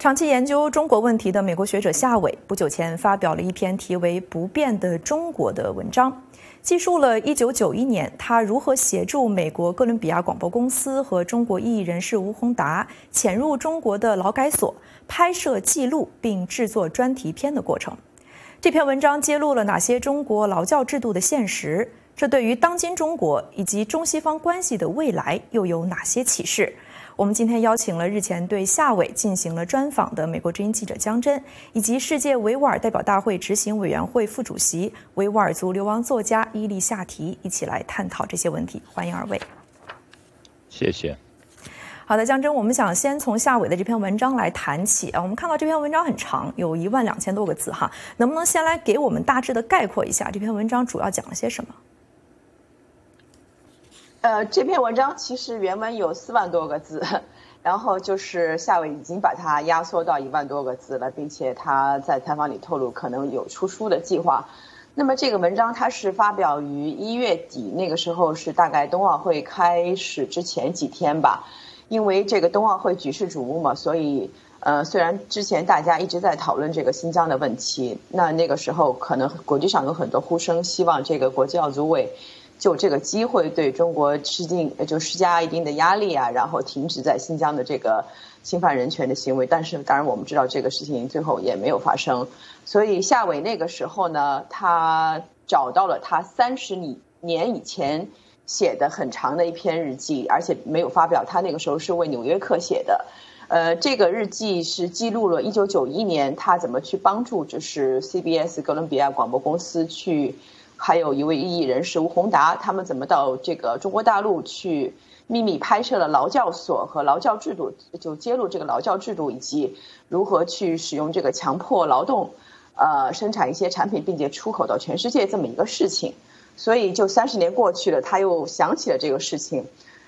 长期研究中国问题的美国学者夏伟不久前发表了一篇题为《不变的中国》的文章，记述了1991年他如何协助美国哥伦比亚广播公司和中国异议人士吴宏达潜入中国的劳改所，拍摄记录并制作专题片的过程。这篇文章揭露了哪些中国劳教制度的现实？这对于当今中国以及中西方关系的未来又有哪些启示？我们今天邀请了日前对夏伟进行了专访的美国之音记者江真，以及世界维吾尔代表大会执行委员会副主席、维吾尔族流亡作家伊利夏提，一起来探讨这些问题。欢迎二位。谢谢。好的，江真，我们想先从夏伟的这篇文章来谈起啊。我们看到这篇文章很长，有一万两千多个字哈，能不能先来给我们大致的概括一下这篇文章主要讲了些什么？呃，这篇文章其实原文有四万多个字，然后就是夏伟已经把它压缩到一万多个字了，并且他在采访里透露可能有出书的计划。那么这个文章它是发表于一月底，那个时候是大概冬奥会开始之前几天吧。因为这个冬奥会举世瞩目嘛，所以呃，虽然之前大家一直在讨论这个新疆的问题，那那个时候可能国际上有很多呼声，希望这个国际奥组委。就这个机会对中国施进就施加一定的压力啊，然后停止在新疆的这个侵犯人权的行为。但是当然我们知道这个事情最后也没有发生。所以夏伟那个时候呢，他找到了他三十年以前写的很长的一篇日记，而且没有发表。他那个时候是为《纽约客》写的。呃，这个日记是记录了1991年他怎么去帮助，就是 CBS 哥伦比亚广播公司去。还有一位异议人士吴宏达，他们怎么到这个中国大陆去秘密拍摄了劳教所和劳教制度，就揭露这个劳教制度以及如何去使用这个强迫劳动，呃，生产一些产品并且出口到全世界这么一个事情。所以，就三十年过去了，他又想起了这个事情。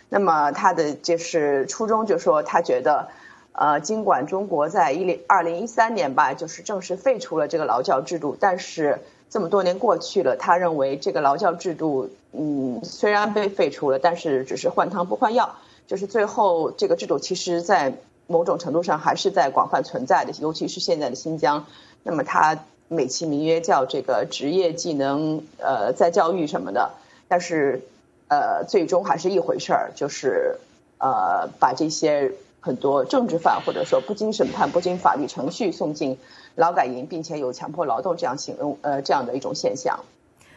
那么，他的就是初衷，就说他觉得，呃，尽管中国在一零二零一三年吧，就是正式废除了这个劳教制度，但是。这么多年过去了，他认为这个劳教制度，嗯，虽然被废除了，但是只是换汤不换药，就是最后这个制度其实，在某种程度上还是在广泛存在的，尤其是现在的新疆。那么他美其名曰叫这个职业技能呃再教育什么的，但是呃最终还是一回事儿，就是呃把这些很多政治犯或者说不经审判、不经法律程序送进。劳改营，并且有强迫劳动这样形容，呃，这样的一种现象。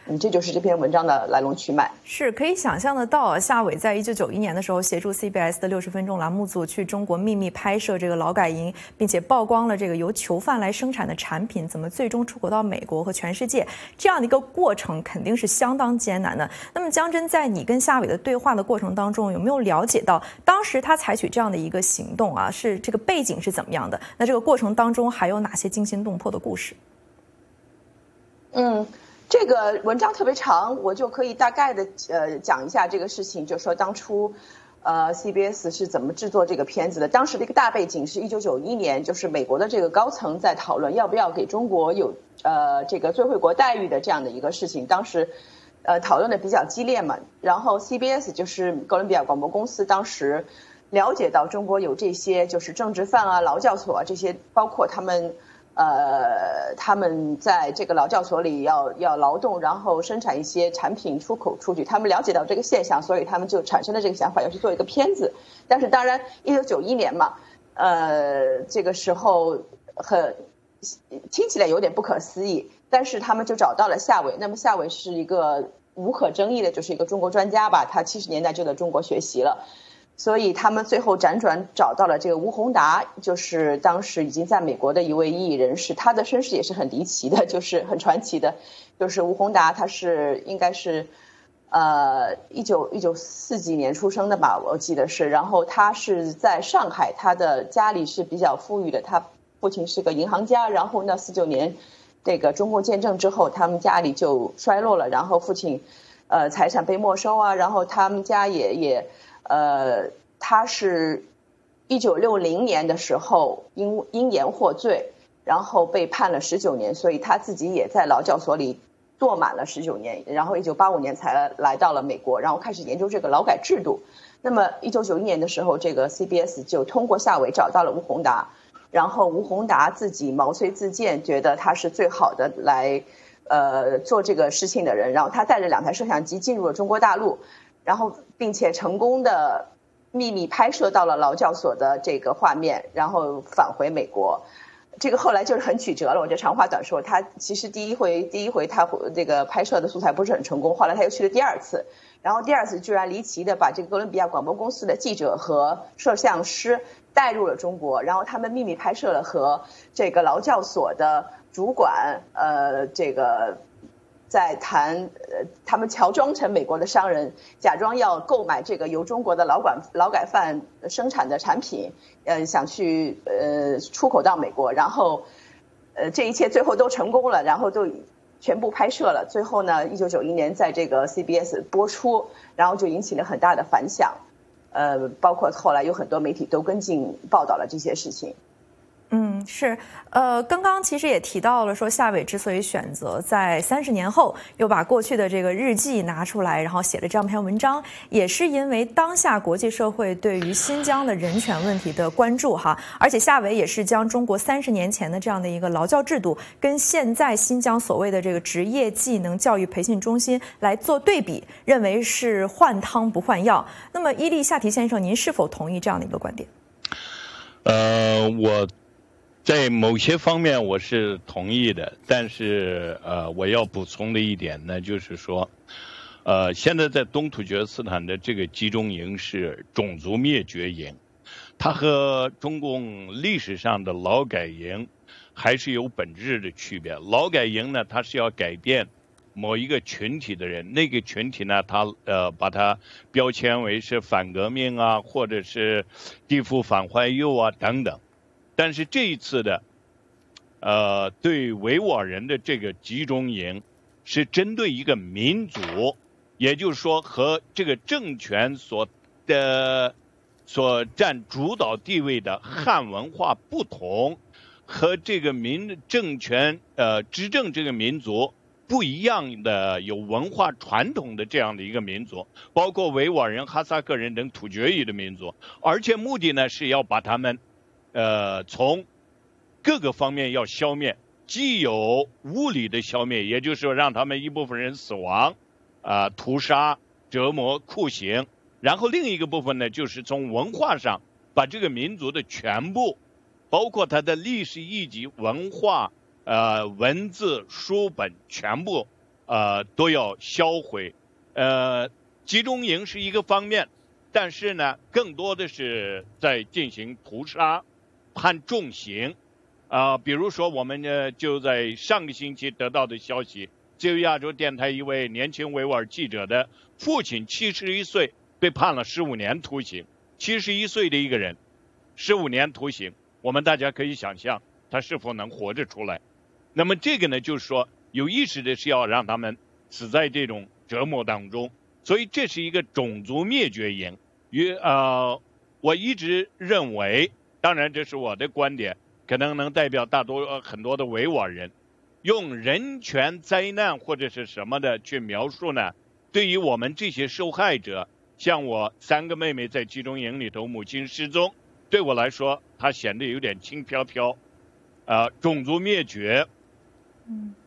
嗯，这就是这篇文章的来龙去脉。是可以想象得到，夏伟在一九九一年的时候，协助 CBS 的六十分钟栏目组去中国秘密拍摄这个劳改营，并且曝光了这个由囚犯来生产的产品怎么最终出口到美国和全世界，这样的一个过程肯定是相当艰难的。那么江真在你跟夏伟的对话的过程当中，有没有了解到当时他采取这样的一个行动啊，是这个背景是怎么样的？那这个过程当中还有哪些惊心动魄的故事？嗯。这个文章特别长，我就可以大概的呃讲一下这个事情，就说当初，呃，CBS 是怎么制作这个片子的。当时的一个大背景是一九九一年，就是美国的这个高层在讨论要不要给中国有呃这个最惠国待遇的这样的一个事情。当时，呃，讨论的比较激烈嘛。然后 CBS 就是哥伦比亚广播公司，当时了解到中国有这些就是政治犯啊、劳教所啊这些，包括他们。呃，他们在这个劳教所里要要劳动，然后生产一些产品出口出去。他们了解到这个现象，所以他们就产生了这个想法，要去做一个片子。但是，当然，一九九一年嘛，呃，这个时候很听起来有点不可思议。但是，他们就找到了夏伟。那么，夏伟是一个无可争议的，就是一个中国专家吧。他七十年代就在中国学习了。所以他们最后辗转找到了这个吴宏达，就是当时已经在美国的一位异人士，他的身世也是很离奇的，就是很传奇的。就是吴宏达，他是应该是，呃，一九一九四几年出生的吧，我记得是。然后他是在上海，他的家里是比较富裕的，他父亲是个银行家。然后呢，四九年这个中共建政之后，他们家里就衰落了，然后父亲，呃，财产被没收啊，然后他们家也也。呃，他是，一九六零年的时候因因言获罪，然后被判了十九年，所以他自己也在劳教所里坐满了十九年，然后一九八五年才来到了美国，然后开始研究这个劳改制度。那么一九九一年的时候，这个 CBS 就通过夏伟找到了吴宏达，然后吴宏达自己毛遂自荐，觉得他是最好的来，呃，做这个事情的人。然后他带着两台摄像机进入了中国大陆，然后并且成功的秘密拍摄到了劳教所的这个画面，然后返回美国。这个后来就是很曲折了。我就长话短说，他其实第一回第一回他这个拍摄的素材不是很成功，后来他又去了第二次，然后第二次居然离奇的把这个哥伦比亚广播公司的记者和摄像师带入了中国，然后他们秘密拍摄了和这个劳教所的主管呃这个。在谈，呃，他们乔装成美国的商人，假装要购买这个由中国的劳管劳改犯生产的产品，呃，想去呃出口到美国，然后，呃，这一切最后都成功了，然后都全部拍摄了，最后呢，一九九一年在这个 CBS 播出，然后就引起了很大的反响，呃，包括后来有很多媒体都跟进报道了这些事情。嗯，是，呃，刚刚其实也提到了，说夏伟之所以选择在三十年后又把过去的这个日记拿出来，然后写了这样一篇文章，也是因为当下国际社会对于新疆的人权问题的关注哈，而且夏伟也是将中国三十年前的这样的一个劳教制度跟现在新疆所谓的这个职业技能教育培训中心来做对比，认为是换汤不换药。那么伊利夏提先生，您是否同意这样的一个观点？呃，我。在某些方面我是同意的，但是呃，我要补充的一点呢，就是说，呃，现在在东突厥斯坦的这个集中营是种族灭绝营，它和中共历史上的劳改营还是有本质的区别。劳改营呢，它是要改变某一个群体的人，那个群体呢，它呃把它标签为是反革命啊，或者是地富反坏右啊等等。但是这一次的，呃，对维吾尔人的这个集中营，是针对一个民族，也就是说和这个政权所的所占主导地位的汉文化不同，和这个民政权呃执政这个民族不一样的有文化传统的这样的一个民族，包括维吾尔人、哈萨克人等突厥语的民族，而且目的呢是要把他们。呃，从各个方面要消灭，既有物理的消灭，也就是说让他们一部分人死亡，啊，屠杀、折磨、酷刑，然后另一个部分呢，就是从文化上把这个民族的全部，包括它的历史遗迹、文化、呃文字、书本全部，呃都要销毁。呃，集中营是一个方面，但是呢，更多的是在进行屠杀。判重刑，啊，比如说我们呢就在上个星期得到的消息，自由亚洲电台一位年轻维吾尔记者的父亲，七十一岁被判了十五年徒刑。七十一岁的一个人，十五年徒刑，我们大家可以想象他是否能活着出来。那么这个呢，就是说有意识的是要让他们死在这种折磨当中，所以这是一个种族灭绝营。与呃，我一直认为。当然，这是我的观点，可能能代表大多很多的维吾尔人。用人权灾难或者是什么的去描述呢？对于我们这些受害者，像我三个妹妹在集中营里头，母亲失踪，对我来说，它显得有点轻飘飘。呃，种族灭绝，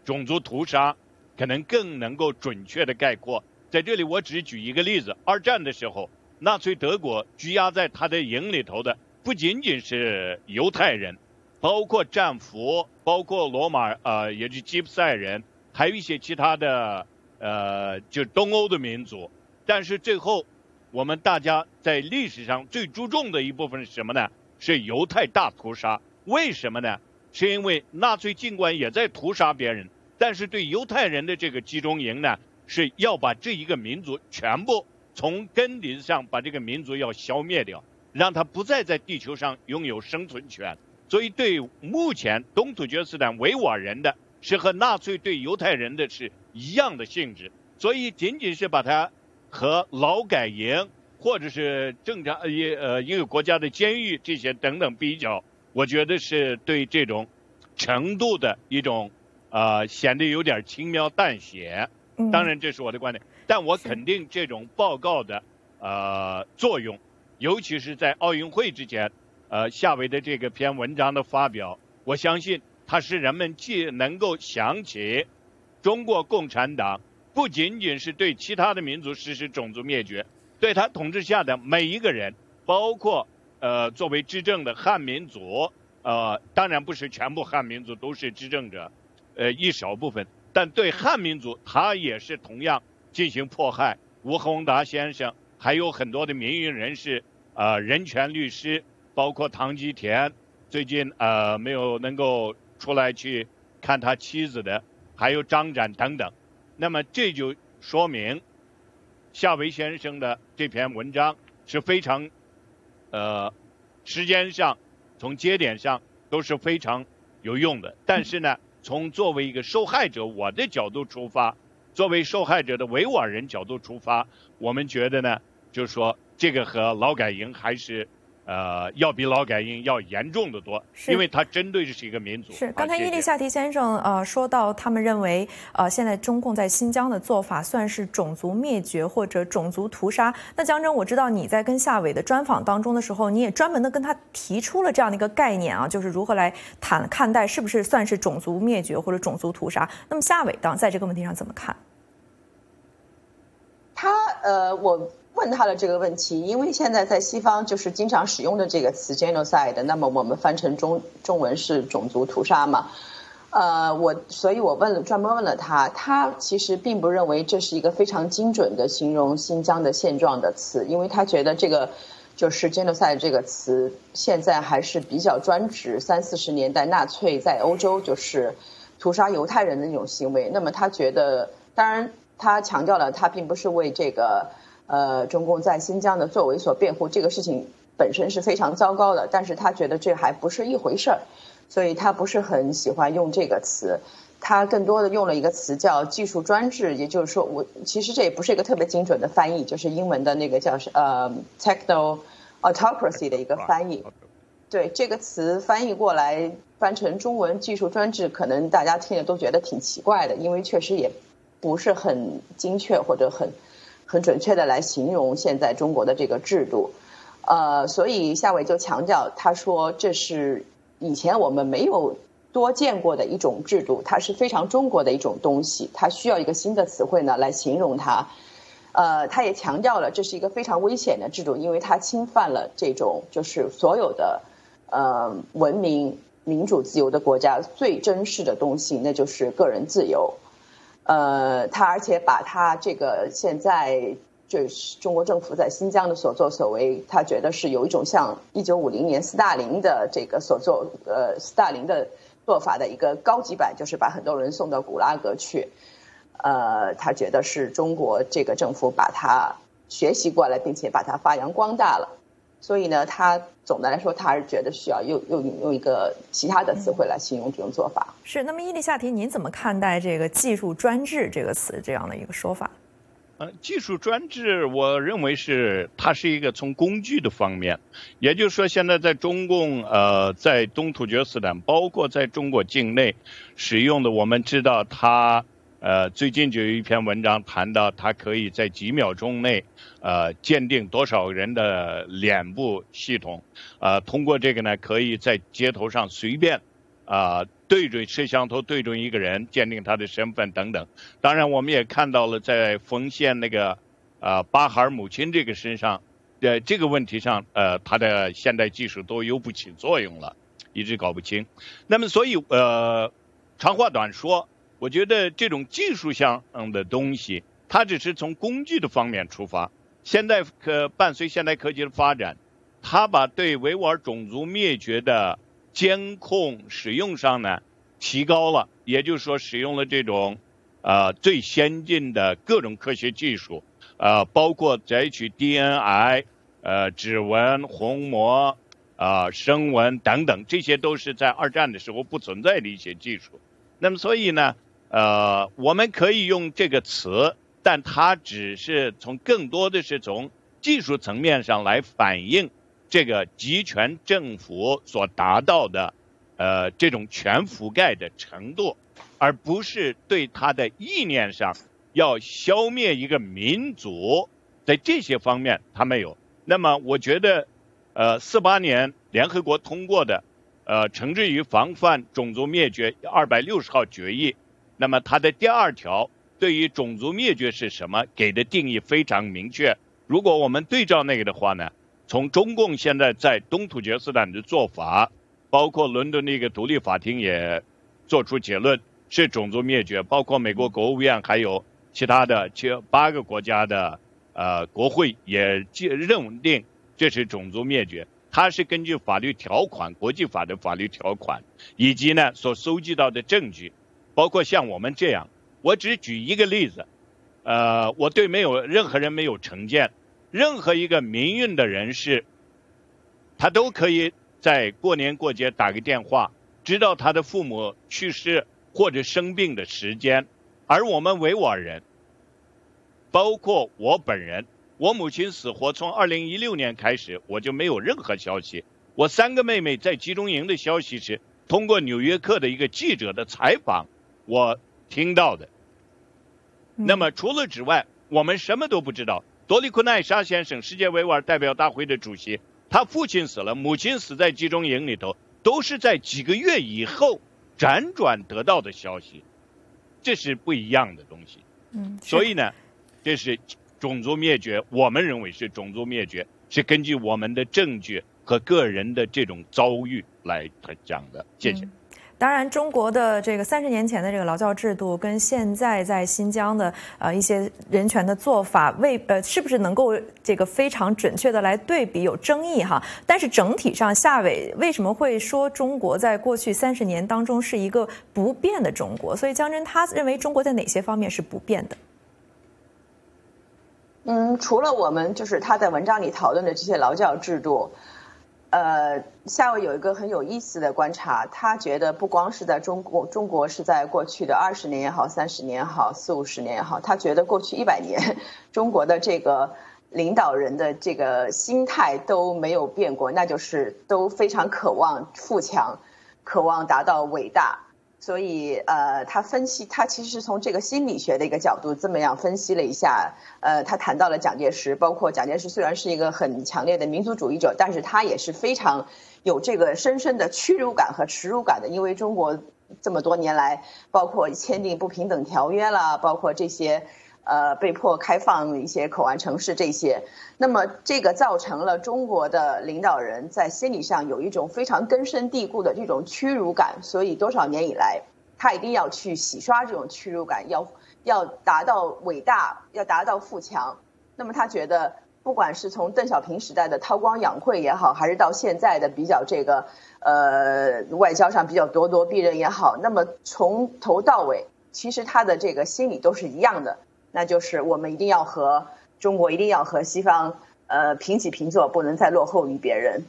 种族屠杀，可能更能够准确的概括。在这里，我只举一个例子：二战的时候，纳粹德国拘押在他的营里头的。不仅仅是犹太人，包括战俘，包括罗马，呃，也是吉普赛人，还有一些其他的，呃，就东欧的民族。但是最后，我们大家在历史上最注重的一部分是什么呢？是犹太大屠杀。为什么呢？是因为纳粹尽管也在屠杀别人，但是对犹太人的这个集中营呢，是要把这一个民族全部从根底上把这个民族要消灭掉。让他不再在地球上拥有生存权，所以对目前东突厥斯坦维吾尔人的是和纳粹对犹太人的是一样的性质，所以仅仅是把它和劳改营或者是正常一呃一个国家的监狱这些等等比较，我觉得是对这种程度的一种呃显得有点轻描淡写。当然这是我的观点，但我肯定这种报告的呃作用。尤其是在奥运会之前，呃，夏伟的这个篇文章的发表，我相信它是人们既能够想起中国共产党不仅仅是对其他的民族实施种族灭绝，对他统治下的每一个人，包括呃作为执政的汉民族，呃，当然不是全部汉民族都是执政者，呃，一少部分，但对汉民族他也是同样进行迫害。吴宏达先生还有很多的民营人士，呃，人权律师。包括唐吉田，最近呃没有能够出来去看他妻子的，还有张展等等，那么这就说明夏维先生的这篇文章是非常呃时间上从节点上都是非常有用的。但是呢，从作为一个受害者我的角度出发，作为受害者的维吾尔人角度出发，我们觉得呢，就是说这个和劳改营还是。呃，要比劳改营要严重的多，因为它针对的是一个民族。是刚才伊利夏提先生呃说到，他们认为呃现在中共在新疆的做法算是种族灭绝或者种族屠杀。那江征，我知道你在跟夏伟的专访当中的时候，你也专门的跟他提出了这样的一个概念啊，就是如何来谈看待是不是算是种族灭绝或者种族屠杀。那么夏伟当在这个问题上怎么看？他呃我。问他的这个问题，因为现在在西方就是经常使用的这个词 genocide，那么我们翻成中中文是种族屠杀嘛？呃，我所以我问了专门问了他，他其实并不认为这是一个非常精准的形容新疆的现状的词，因为他觉得这个就是 genocide 这个词现在还是比较专指三四十年代纳粹在欧洲就是屠杀犹太人的那种行为。那么他觉得，当然他强调了，他并不是为这个。呃，中共在新疆的作为所辩护，这个事情本身是非常糟糕的，但是他觉得这还不是一回事儿，所以他不是很喜欢用这个词，他更多的用了一个词叫技术专制，也就是说，我其实这也不是一个特别精准的翻译，就是英文的那个叫是呃 techno autocracy 的一个翻译，对这个词翻译过来翻成中文技术专制，可能大家听着都觉得挺奇怪的，因为确实也不是很精确或者很。很准确的来形容现在中国的这个制度，呃，所以夏伟就强调，他说这是以前我们没有多见过的一种制度，它是非常中国的一种东西，它需要一个新的词汇呢来形容它。呃，他也强调了这是一个非常危险的制度，因为它侵犯了这种就是所有的呃文明、民主、自由的国家最珍视的东西，那就是个人自由。呃，他而且把他这个现在就是中国政府在新疆的所作所为，他觉得是有一种像一九五零年斯大林的这个所作，呃，斯大林的做法的一个高级版，就是把很多人送到古拉格去。呃，他觉得是中国这个政府把他学习过来，并且把它发扬光大了。所以呢，他总的来说，他还是觉得需要用用用一个其他的词汇来形容这种做法。是。那么，伊丽夏提，您怎么看待这个“技术专制”这个词这样的一个说法？呃，技术专制，我认为是它是一个从工具的方面，也就是说，现在在中共呃，在东突厥斯坦，包括在中国境内使用的，我们知道它。呃，最近就有一篇文章谈到，它可以在几秒钟内，呃，鉴定多少人的脸部系统，呃，通过这个呢，可以在街头上随便，啊，对准摄像头对准一个人，鉴定他的身份等等。当然，我们也看到了在冯县那个，呃，巴孩母亲这个身上，在这个问题上，呃，他的现代技术都又不起作用了，一直搞不清。那么，所以，呃，长话短说。我觉得这种技术上的东西，它只是从工具的方面出发。现在可伴随现代科技的发展，它把对维吾尔种族灭绝的监控使用上呢提高了，也就是说使用了这种呃最先进的各种科学技术，呃包括摘取 DNA、呃指纹、虹膜、啊声纹等等，这些都是在二战的时候不存在的一些技术。那么所以呢？呃，我们可以用这个词，但它只是从更多的是从技术层面上来反映这个集权政府所达到的呃这种全覆盖的程度，而不是对它的意念上要消灭一个民族，在这些方面它没有。那么我觉得，呃，四八年联合国通过的，呃，惩治与防范种族灭绝二百六十号决议，那么它的第二条对于种族灭绝是什么给的定义非常明确。如果我们对照那个的话呢，从中共现在在东突厥斯坦的做法，包括伦敦的一个独立法庭也做出结论是种族灭绝，包括美国国务院还有其他的七八个国家的呃国会也认定这是种族灭绝。它是根据法律条款、国际法的法律条款，以及呢所收集到的证据，包括像我们这样，我只举一个例子，呃，我对没有任何人没有成见。任何一个民运的人士，他都可以在过年过节打个电话，知道他的父母去世或者生病的时间。而我们维吾尔人，包括我本人，我母亲死活从二零一六年开始，我就没有任何消息。我三个妹妹在集中营的消息是通过《纽约客》的一个记者的采访我听到的。那么除了之外，我们什么都不知道。多利库奈沙先生，世界维吾尔代表大会的主席，他父亲死了，母亲死在集中营里头，都是在几个月以后辗转得到的消息，这是不一样的东西。嗯，所以呢，这是种族灭绝，我们认为是种族灭绝，是根据我们的证据和个人的这种遭遇来讲的。谢谢。当然，中国的这个三十年前的这个劳教制度，跟现在在新疆的呃一些人权的做法，为呃是不是能够这个非常准确的来对比，有争议哈。但是整体上，夏伟为什么会说中国在过去三十年当中是一个不变的中国？所以江真他认为中国在哪些方面是不变的？嗯，除了我们就是他在文章里讨论的这些劳教制度。呃，夏伟有一个很有意思的观察，他觉得不光是在中国，中国是在过去的二十年也好，三十年也好，四五十年也好，他觉得过去一百年，中国的这个领导人的这个心态都没有变过，那就是都非常渴望富强，渴望达到伟大。所以，呃，他分析，他其实是从这个心理学的一个角度这么样分析了一下。呃，他谈到了蒋介石，包括蒋介石虽然是一个很强烈的民族主义者，但是他也是非常有这个深深的屈辱感和耻辱感的，因为中国这么多年来，包括签订不平等条约啦，包括这些。呃，被迫开放一些口岸城市，这些，那么这个造成了中国的领导人在心理上有一种非常根深蒂固的这种屈辱感，所以多少年以来，他一定要去洗刷这种屈辱感，要要达到伟大，要达到富强。那么他觉得，不管是从邓小平时代的韬光养晦也好，还是到现在的比较这个呃外交上比较咄咄逼人也好，那么从头到尾，其实他的这个心理都是一样的。那就是我们一定要和中国一定要和西方呃平起平坐，不能再落后于别人。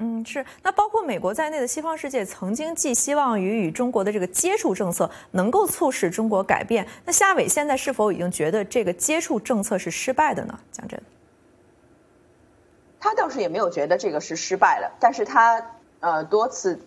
嗯，是。那包括美国在内的西方世界曾经寄希望于与中国的这个接触政策能够促使中国改变。那夏伟现在是否已经觉得这个接触政策是失败的呢？讲真，他倒是也没有觉得这个是失败了，但是他呃多次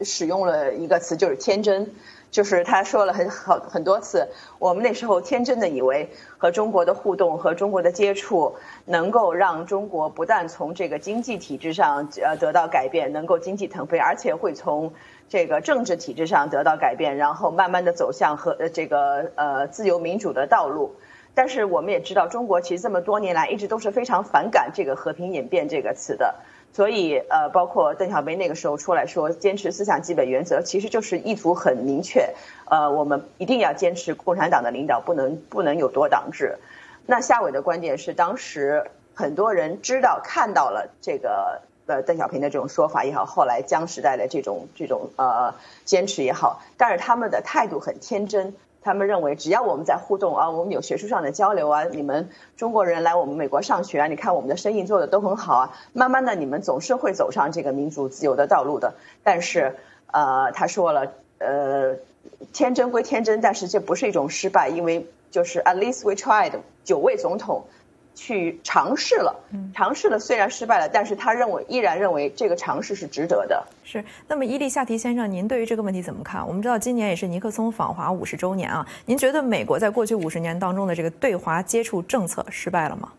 使用了一个词，就是天真。就是他说了很好很多次，我们那时候天真的以为和中国的互动和中国的接触，能够让中国不但从这个经济体制上呃得到改变，能够经济腾飞，而且会从这个政治体制上得到改变，然后慢慢的走向和这个呃自由民主的道路。但是我们也知道，中国其实这么多年来一直都是非常反感这个和平演变这个词的。所以，呃，包括邓小平那个时候出来说坚持思想基本原则，其实就是意图很明确，呃，我们一定要坚持共产党的领导，不能不能有多党制。那夏伟的观点是，当时很多人知道看到了这个呃邓小平的这种说法也好，后来江时代的这种这种呃坚持也好，但是他们的态度很天真。他们认为，只要我们在互动啊，我们有学术上的交流啊，你们中国人来我们美国上学啊，你看我们的生意做的都很好啊，慢慢的你们总是会走上这个民主自由的道路的。但是，呃，他说了，呃，天真归天真，但是这不是一种失败，因为就是 at least we tried，九位总统。去尝试了，尝试了，虽然失败了，但是他认为依然认为这个尝试是值得的。是。那么伊利夏提先生，您对于这个问题怎么看？我们知道今年也是尼克松访华五十周年啊，您觉得美国在过去五十年当中的这个对华接触政策失败了吗？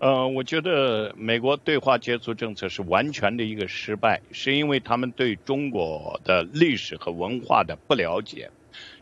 呃，我觉得美国对华接触政策是完全的一个失败，是因为他们对中国的历史和文化的不了解。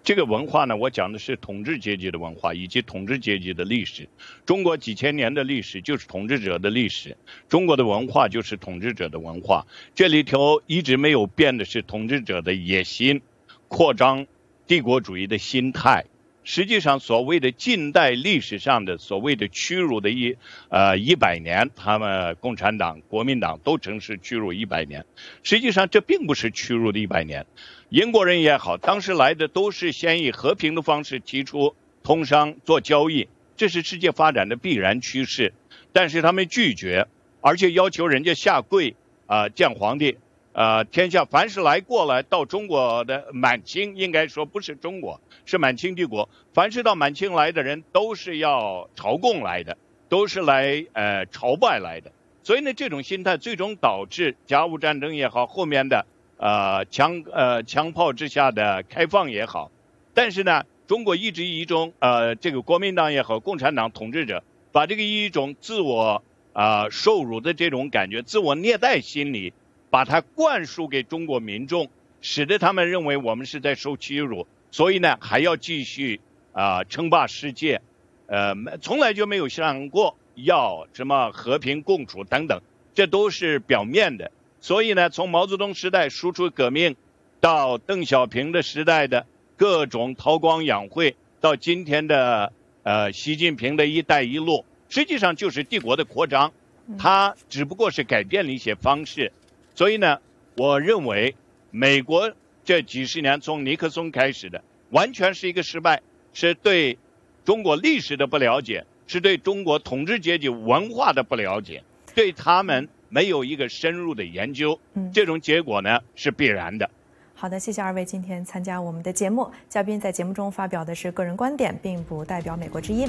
这个文化呢，我讲的是统治阶级的文化以及统治阶级的历史。中国几千年的历史就是统治者的历史，中国的文化就是统治者的文化。这里头一直没有变的是统治者的野心、扩张帝国主义的心态。实际上，所谓的近代历史上的所谓的屈辱的一呃一百年，他们共产党、国民党都称是屈辱一百年。实际上，这并不是屈辱的一百年。英国人也好，当时来的都是先以和平的方式提出通商做交易，这是世界发展的必然趋势。但是他们拒绝，而且要求人家下跪啊见皇帝。呃，天下凡是来过来到中国的满清，应该说不是中国，是满清帝国。凡是到满清来的人，都是要朝贡来的，都是来呃朝拜来的。所以呢，这种心态最终导致甲午战争也好，后面的呃枪呃枪炮之下的开放也好。但是呢，中国一直以一种呃这个国民党也好，共产党统治者把这个一种自我啊受辱的这种感觉，自我虐待心理。把它灌输给中国民众，使得他们认为我们是在受欺辱，所以呢还要继续啊称霸世界，呃，从来就没有想过要什么和平共处等等，这都是表面的。所以呢，从毛泽东时代输出革命，到邓小平的时代的各种韬光养晦，到今天的呃习近平的一带一路，实际上就是帝国的扩张，它只不过是改变了一些方式。所以呢，我认为美国这几十年从尼克松开始的，完全是一个失败，是对中国历史的不了解，是对中国统治阶级文化的不了解，对他们没有一个深入的研究。嗯，这种结果呢是必然的。好的，谢谢二位今天参加我们的节目。嘉宾在节目中发表的是个人观点，并不代表美国之音。